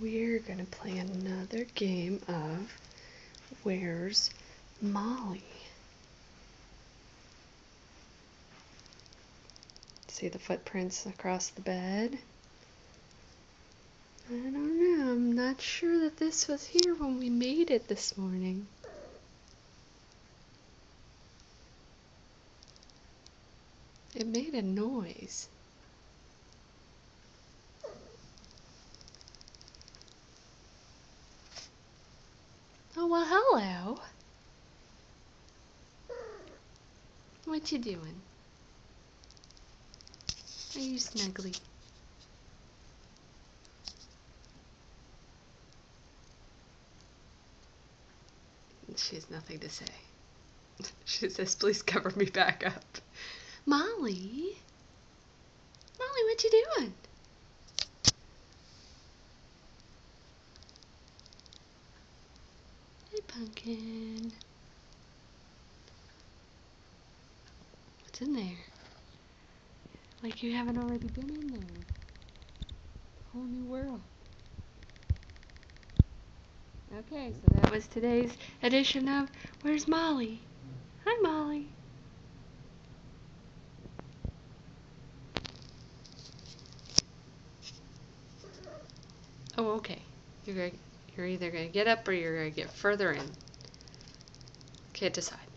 we're going to play another game of Where's Molly? See the footprints across the bed? I don't know. I'm not sure that this was here when we made it this morning. It made a noise. Well, hello. What you doing? Are you snuggly? She has nothing to say. She says, please cover me back up. Molly? Molly, what you doing? Pumpkin. What's in there? Like you haven't already been in there. Whole new world. Okay, so that was today's edition of Where's Molly? Hi, Molly. Oh, okay. You're gonna, you're either gonna get up or you're gonna get further in. Can't decide.